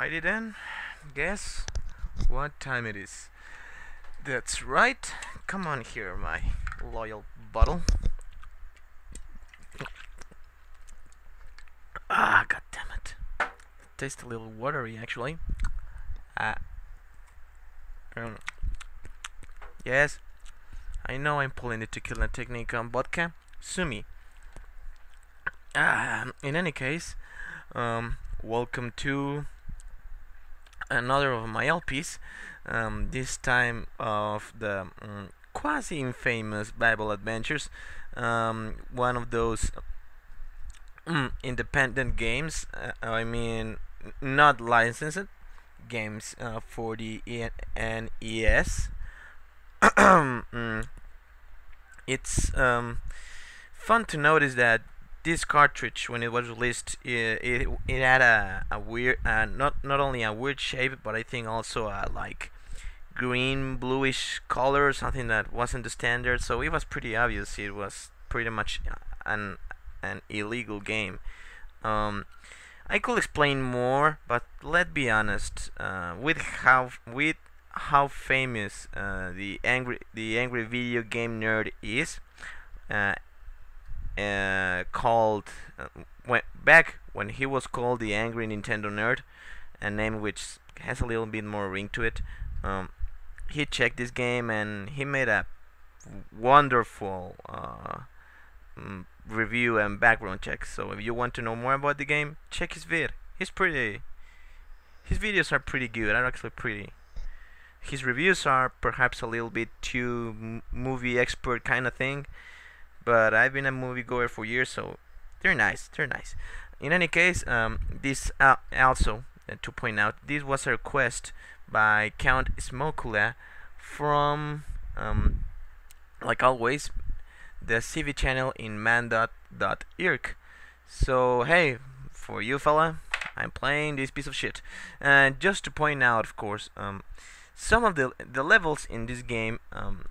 Alrighty then. Guess what time it is. That's right. Come on here, my loyal bottle. Ah, god damn it. Tastes a little watery actually. Ah. Um, yes. I know I'm pulling the tequila technique on vodka. Sue me. Ah, in any case, um, welcome to another of my LPs. Um, this time of the um, quasi-infamous Bible Adventures. Um, one of those mm, independent games. Uh, I mean, not licensed games uh, for the NES. mm. It's um, fun to notice that this cartridge, when it was released, it it, it had a, a weird, uh, not not only a weird shape, but I think also a like green bluish color, something that wasn't the standard. So it was pretty obvious it was pretty much an an illegal game. Um, I could explain more, but let's be honest. Uh, with how with how famous uh, the angry the angry video game nerd is, uh, called uh, back when he was called the angry Nintendo nerd, a name which has a little bit more ring to it. Um, he checked this game and he made a wonderful uh, mm, review and background check. So if you want to know more about the game, check his vid. He's pretty. His videos are pretty good. Are actually pretty. His reviews are perhaps a little bit too movie expert kind of thing, but I've been a moviegoer for years, so they're nice. They're nice. In any case, um, this uh, also uh, to point out, this was a request by Count Smokula from, um, like always, the CV channel in mIRC. So hey, for you fella, I'm playing this piece of shit. And just to point out, of course, um, some of the the levels in this game um,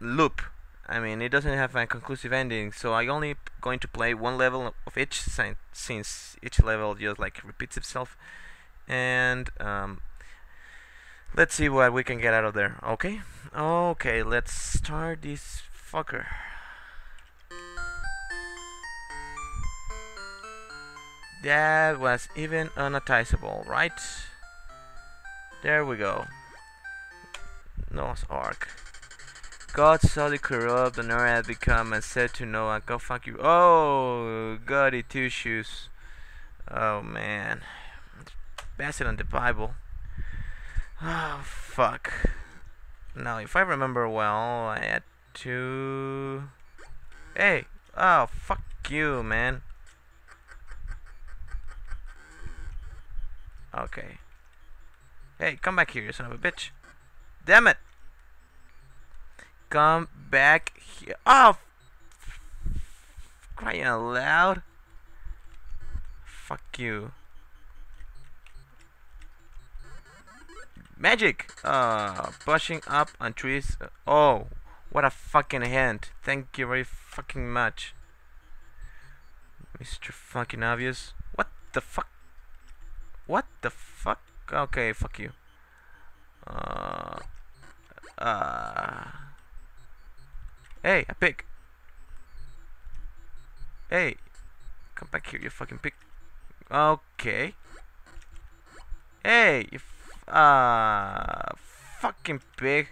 loop. I mean, it doesn't have a conclusive ending, so I'm only going to play one level of each since each level just like repeats itself. And um, let's see what we can get out of there. Okay, okay, let's start this fucker. That was even unnoticeable, right? There we go. Noah's Ark. God saw the corrupt and Noah had become and said to Noah, Go fuck you. Oh, goody two shoes. Oh man. It on the Bible. Oh, fuck. Now, if I remember well, I had to... Hey! Oh, fuck you, man. Okay. Hey, come back here, you son of a bitch. Damn it! Come back here. Oh! Crying loud. Fuck you. Magic! Uh, pushing up on trees. Oh, what a fucking hand. Thank you very fucking much. Mr. Fucking Obvious. What the fuck? What the fuck? Okay, fuck you. Uh. Uh. Hey, a pig. Hey, come back here, you fucking pig. Okay. Hey, you uh, fucking pig.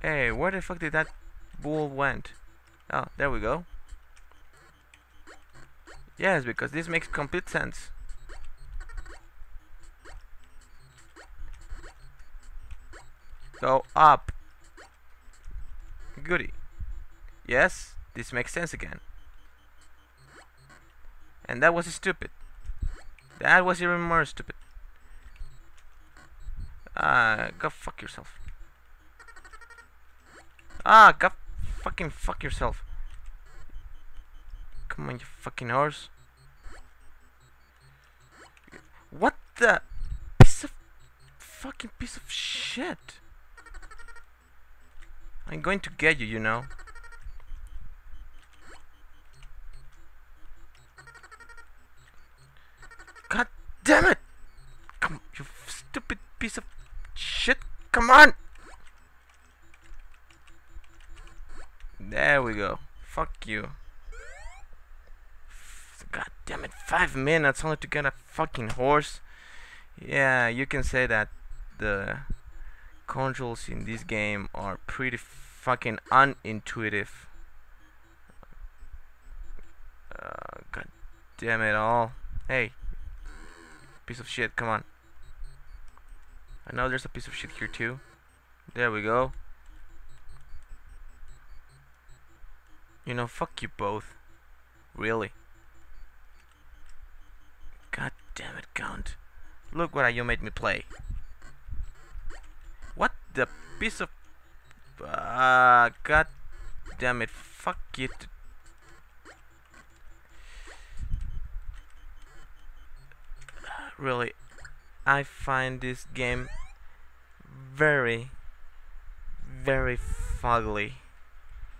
Hey, where the fuck did that bull went? Oh, there we go. Yes, because this makes complete sense. Go up. Goody. Yes, this makes sense again. And that was stupid. That was even more stupid. Ah, uh, go fuck yourself. Ah, go fucking fuck yourself. Come on, you fucking horse. What the piece of fucking piece of shit? I'm going to get you, you know. God damn it! Come, you stupid piece of shit! Come on! There we go. Fuck you. God damn it, five minutes only to get a fucking horse. Yeah, you can say that the controls in this game are pretty fucking unintuitive. Uh, God damn it all. Hey, piece of shit, come on. I know there's a piece of shit here too. There we go. You know, fuck you both. Really. God damn it, Count. Look what you made me play. The piece of... Uh, God damn it, fuck it. Really, I find this game very, very fugly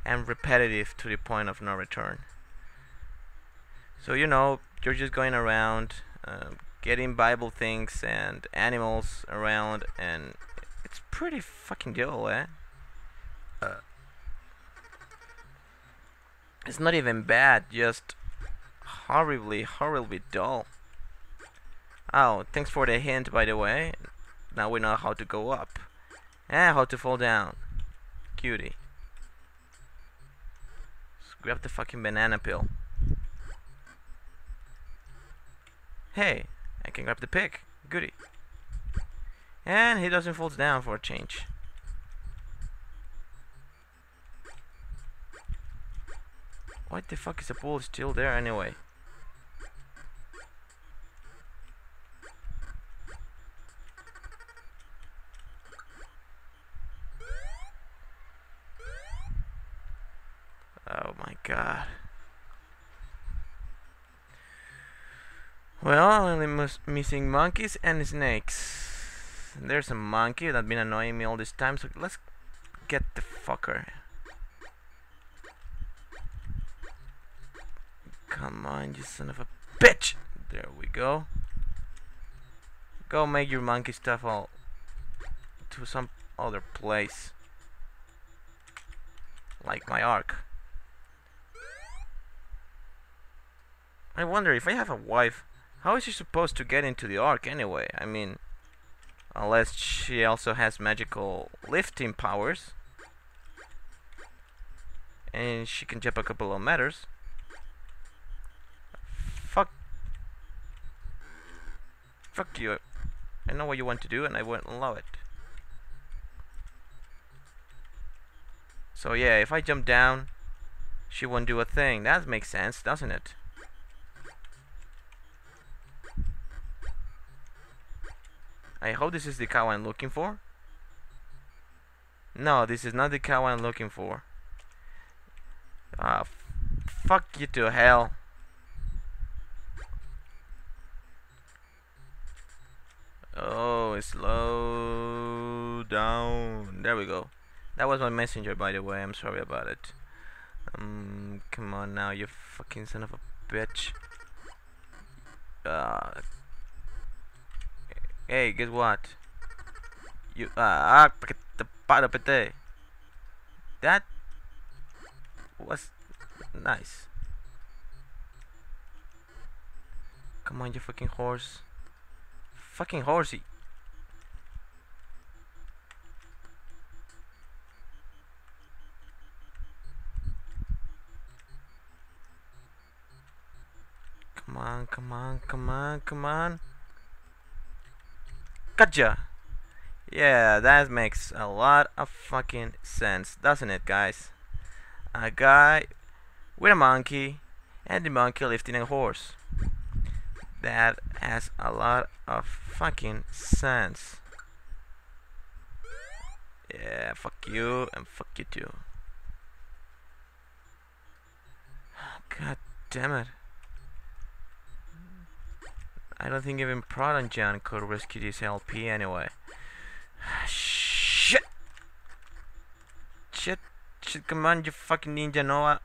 and repetitive to the point of no return. So you know, you're just going around uh, getting Bible things and animals around, and it's pretty fucking dull, eh? Uh, it's not even bad, just horribly, horribly dull. Oh, thanks for the hint, by the way. Now we know how to go up. And how to fall down. Cutie. Grab the fucking banana peel. Hey, I can grab the pick. Goody. And he doesn't fall down for a change. What the fuck is the pool still there anyway? Oh my god. Well, only missing monkeys and snakes. There's a monkey that's been annoying me all this time, so let's get the fucker. Come on, you son of a bitch! There we go. Go make your monkey stuff all to some other place. Like my ark. I wonder if I have a wife, how is she supposed to get into the ark anyway? I mean, unless she also has magical lifting powers. And she can jump a couple of meters. Fuck. Fuck you. I know what you want to do and I won't allow it. So yeah, if I jump down, she won't do a thing. That makes sense, doesn't it? I hope this is the cow I'm looking for. No, this is not the cow I'm looking for. Ah, fuck you to hell. Oh, slow down. There we go. That was my messenger, by the way. I'm sorry about it. Um, come on now, you fucking son of a bitch. Uh, Hey, guess what? You ah the para pete. That was nice. Come on, you fucking horse. Fucking horsey. Come on, come on, come on, come on. Gotcha! Yeah, that makes a lot of fucking sense, doesn't it, guys? A guy with a monkey and the monkey lifting a horse. That has a lot of fucking sense. Yeah, fuck you and fuck you too. God damn it. I don't think even ProtonJon could rescue this LP anyway. Shit! Shit! Shit, come on, you fucking ninja Noah.